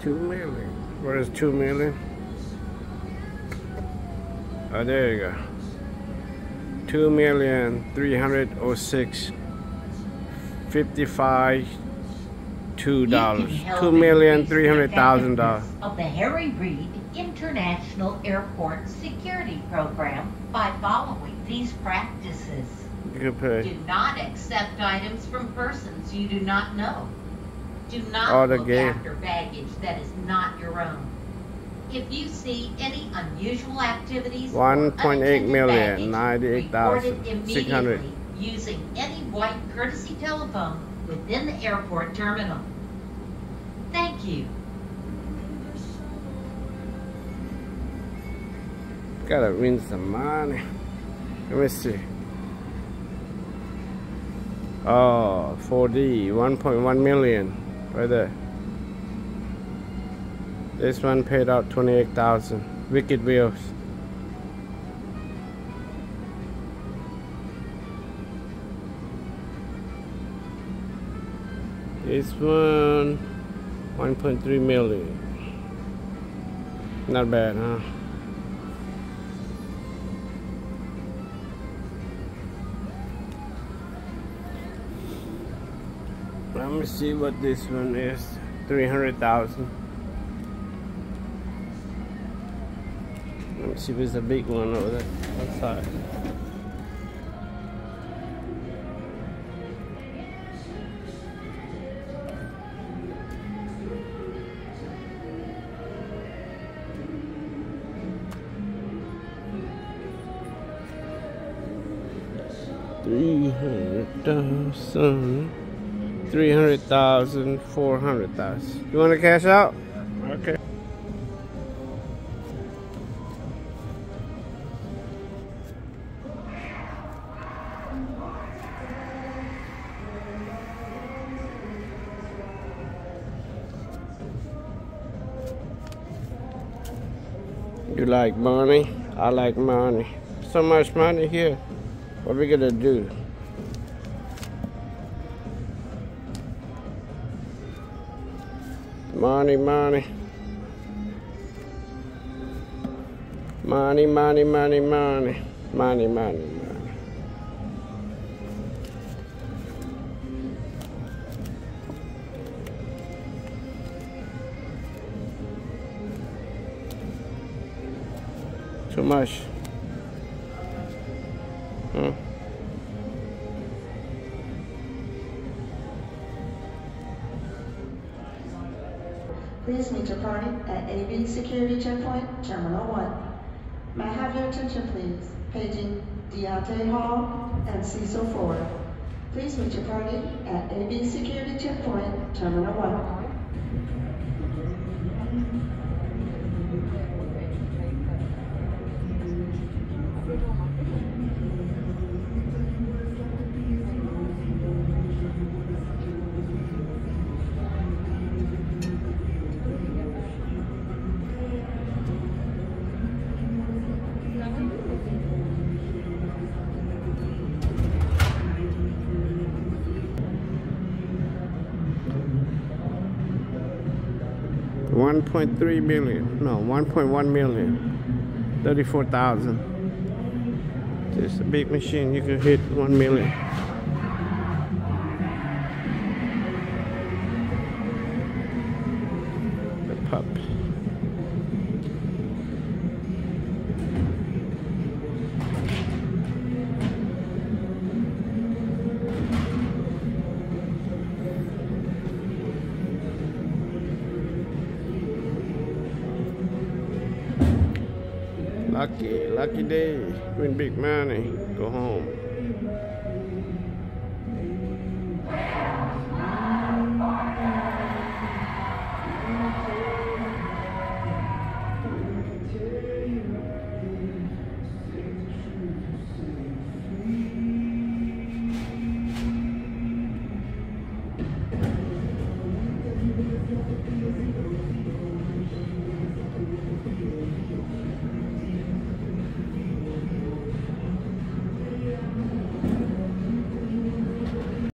Two million. Where is two million? Oh, there you go. Two million three hundred oh six fifty-five two dollars. Two million three hundred thousand dollars. Of the Harry Reid International Airport Security Program by following these practices. You can pay. Do not accept items from persons you do not know. Do not the look game. after baggage that is not your own. If you see any unusual activities or 1.8 unattended million, baggage, 98,000, report it immediately Using any white courtesy telephone within the airport terminal. Thank you. Gotta win some money. Let me see. Oh, 4D, 1.1 million. Right there. This one paid out 28,000. Wicked Wheels. This one, 1.3 million. Not bad, huh? Let me see what this one is. 300,000. Let me see if there's a big one over there. Outside. Three hundred thousand. Three hundred thousand, four hundred thousand. You want to cash out? Okay. You like money? I like money. So much money here. What are we gonna do? Money, money. Money, money, money, money. Money, money, money. Too much. Please meet your party at AB Security Checkpoint, Terminal 1. May I have your attention, please? Paging Deontay Hall and Cecil Ford. Please meet your party at AB Security Checkpoint, Terminal 1. Thank you. 1.3 million. No, 1.1 million. 34,000. It's a big machine. You can hit 1 million. The pup. Lucky, lucky day. Win big money. Go home.